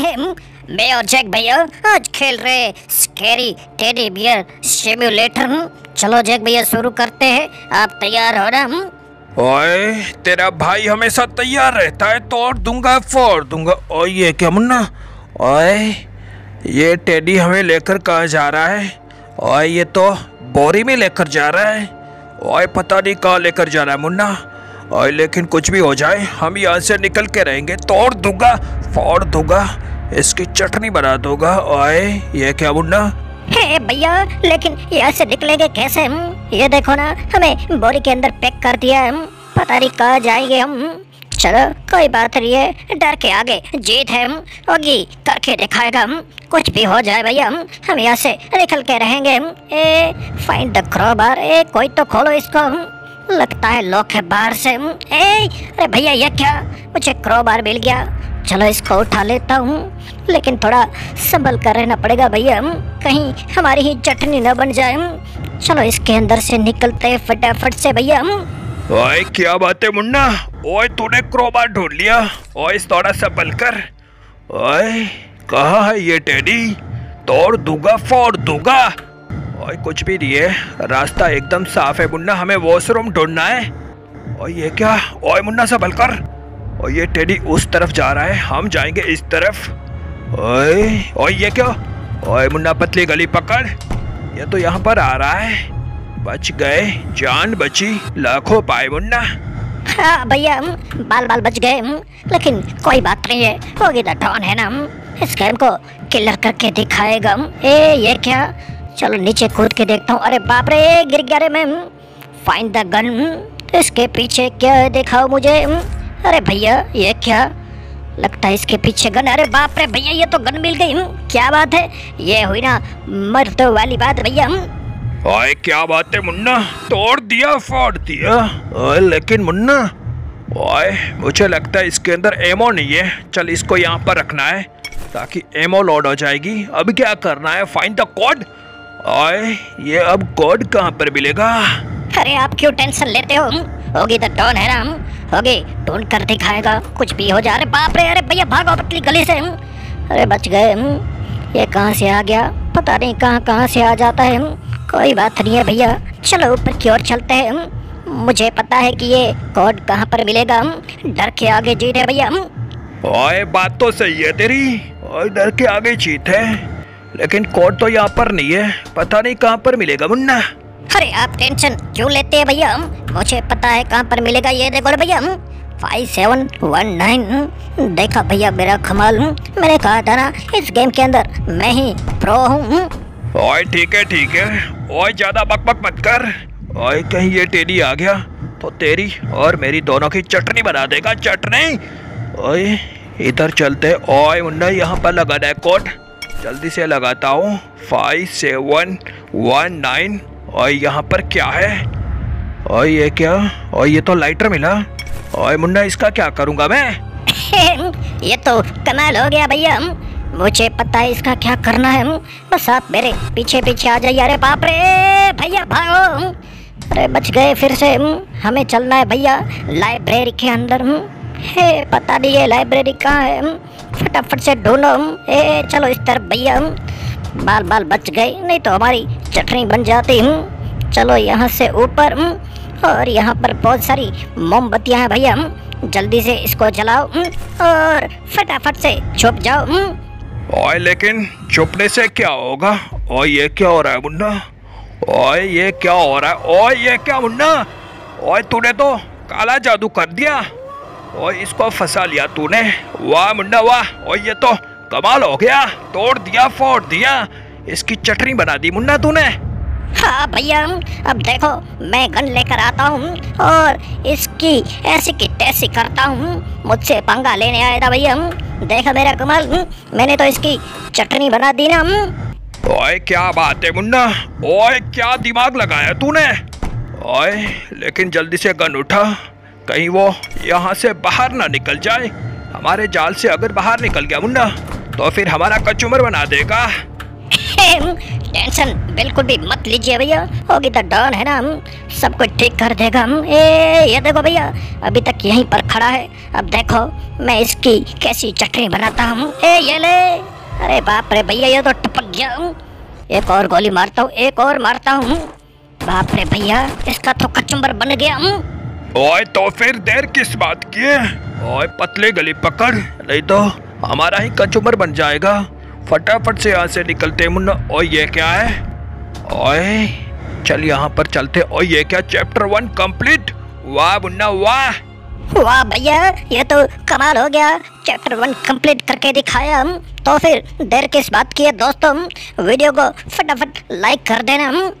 मैं और जैक भैया आज खेल रहे स्कैरी टेडी बियर सिम्युलेटर चलो जैक भैया शुरू करते हैं। आप तैयार हो ना ओए, तेरा भाई हमेशा तैयार रहता है तोड़ दूँगा, फोड़ दूँगा। ओए, ये क्या मुन्ना? ओए, ये टेडी हमें लेकर कहाँ जा रहा है? ओए, ये तो बोरी में लेकर जा रहा है। ओए, पता नहीं कहाँ लेकर जा रहा है मुन्ना। ओए, लेकिन कुछ भी हो जाए, हम यहाँ से निकल के रहेंगे, तोड़ दूँगा। फोड़ दूँगा, इसकी चटनी बना दूँगा ओए ये क्या मुन्ना? हे भैया, लेकिन यहाँ से निकलेंगे कैसे हम? ये देखो ना, हमें बोरी के अंदर पैक कर दिया है पता नहीं कहाँ जाएँगे हम। चलो, कोई बात नहीं है, डर के आगे जीत है हम होगी करके दिखाएगा हम। कुछ भी हो जाए भैया, हम हम यहाँ से निकल के रहेंगे हम। ए फाइंड द क्रॉबार ए, कोई तो खोलो इसको हम। लगता है लॉक है बाहर से हम। ए, अरे भैया, ये क्या? मुझे क्रॉबार मिल गया। चलो इसको उठा लेता हूँ। लेकिन थोड़ा संभल कर रहना पड़ेगा भैया। कहीं हमारी ही चटनी न बन जाए। चलो इसके अंदर से निकलते फटाफट से भैया। ओए, क्या बात है मुन्ना? ओए, तूने क्रोबार ढूंढ लिया। ओए थोड़ा सा बल कर। ओए, कहाँ है ये टेडी? तोड़ दूँगा, फोड़ दूँगा। ओए, कुछ भी नहीं है। रास्ता एकदम साफ़ है मुन्ना। हमें वॉशरूम ढूंढना है। ओए, ये क्या? ओए, मुन्ना सा बल कर। और ये टेडी उस तरफ़ जा रहा है। हम जाएँगे इस तरफ़। ओए ओए, ये क्या? ओए, मुन्ना पतली गली पकड़। ये तो यहाँ पर आ रहा है। बच गए, जान बची, लाखों पाए मुन्ना। हाँ भैया बाल बाल बच गए लेकिन कोई बात नहीं है, होगी तो डॉन है ना इस गेम को किलर करके दिखाएगा ए, ये क्या? चलो, नीचे कूद के देखता हूँ। अरे बाप रे, गिर गया रे मैं फाइंड द गन इसके पीछे क्या दिखाओ मुझे अरे भैया ये क्या? लगता है इसके पीछे गन। अरे बाप रे भैया ये तो गन मिल गई क्या बात है? ये हुई ना मर्द वाली बात भैया ओए क्या बात है मुन्ना? तोड़ दिया फोड़ दिया। ओए लेकिन मुन्ना ओए मुझे लगता है इसके अंदर एमो नहीं है। चल इसको यहाँ पर रखना है ताकि एमो लोड हो जाएगी। अब क्या करना है? फाइंड द कोड ओए ये अब कोड कहाँ पर मिलेगा? अरे आप क्यों टेंशन लेते हो होगी तो डॉन है ना हम होगी ढूंढ कर दिखाएगा। कुछ भी हो जा रहे बाप रे, अरे भैया, भागो पतली गली से अरे बच गए ये कहाँ से आ गया? पता नहीं कहाँ कहाँ से आ जाता है कोई बात नहीं है भैया। चलो, ऊपर की ओर चलते हैं मुझे पता है कि ये कोड कहाँ पर मिलेगा डर के आगे जीत है भैया ओए, बात तो सही है तेरी। ओए, डर के आगे जीत है। लेकिन कोड तो यहाँ पर नहीं है। पता नहीं कहाँ पर मिलेगा मुन्ना। अरे आप टेंशन क्यों लेते हैं भैया? मुझे पता है कहाँ पर मिलेगा ये देखो भैया। फाइव सेवन वन नाइन देखा भैया मेरा कमाल। मैंने कहा था ना, इस गेम के अंदर मैं ही प्रो हूँ। ओए, ठीक है ठीक है। ओए, ज़्यादा बकबक मत कर। ओए, कहीं ये टेडी आ गया तो तेरी और मेरी दोनों की चटनी बना देगा, चटनी। ओए, इधर चलते। ओए, मुन्ना, यहाँ पर लगाना है कोड जल्दी से लगाता हूँ। फाइव सेवन वन नाइन और यहाँ पर क्या है? और ये क्या? और ये तो लाइटर मिला। और मुन्ना, इसका क्या करूँगा मैं? ये तो कमाल हो गया भैया। मुझे पता है इसका क्या करना है। बस आप मेरे पीछे पीछे आ जाइए। अरे बाप रे, भैया भागो। अरे बच गए फिर से। हमें चलना है भैया लाइब्रेरी के अंदर। हे, पता नहीं ये लाइब्रेरी कहाँ है। फटाफट से ढूंढो। ए चलो इस तरफ़ भैया। बाल बाल बच गए, नहीं तो हमारी चटनी बन जाती हूँ। चलो यहाँ से ऊपर और यहाँ पर बहुत सारी मोमबत्तियाँ हैं भैया जल्दी से इसको जलाओ और फटाफट से छुप जाओ ओए, लेकिन छुपने से क्या होगा? ओए, ये क्या हो रहा है मुन्ना? ओए, ये क्या हो रहा है? ओए, ये क्या मुन्ना? ओए, तूने तो काला जादू कर दिया। ओए, इसको फंसा लिया तूने। वाह, मुन्ना, वाह। ओए, ये तो कमाल हो गया। तोड़ दिया फोड़ दिया। इसकी चटनी बना दी मुन्ना तूने। हाँ भैया अब देखो मैं गन लेकर आता हूँ और इसकी ऐसी की तैसी करता हूँ। मुझसे पंगा लेने आया था भैया। देखा मेरा कमाल मैंने तो इसकी चटनी बना दी ना। ओए क्या बात है मुन्ना। ओए क्या दिमाग लगाया तूने। ओए लेकिन जल्दी से गन उठा। कहीं वो यहाँ से बाहर ना निकल जाए। हमारे जाल से अगर बाहर निकल गया मुन्ना। तो फिर हमारा कचूमर बना देगा। टेंशन बिल्कुल भी मत लीजिए भैया। होगी तो डॉन है ना हम। सब कुछ ठीक कर देगा हम। ए ये देखो भैया अभी तक यहीं पर खड़ा है। अब देखो मैं इसकी कैसी चटनी बनाता हूँ। ए ये ले। अरे बाप रे भैया ये तो टपक गया हूँ। एक और गोली मारता हूँ एक और मारता हूँ। बाप रे भैया इसका तो कचुम्बर बन गया हूँ। ओए तो फिर देर किस बात की है? ओए पतले गली पकड़। नहीं तो हमारा ही कचुमर बन जाएगा। फटाफट से यहाँ से निकलते मुन्ना। ओए, ये क्या है? ओए, चल यहाँ पर चलते ओए, ये क्या चैप्टर वन कंप्लीट वाह मुन्ना, वाह। वाह भैया, ये तो कमाल हो गया। चैप्टर वन कंप्लीट करके दिखाया हम। तो फिर देर किस बात की है दोस्तों? वीडियो को फटाफट लाइक कर देना हम।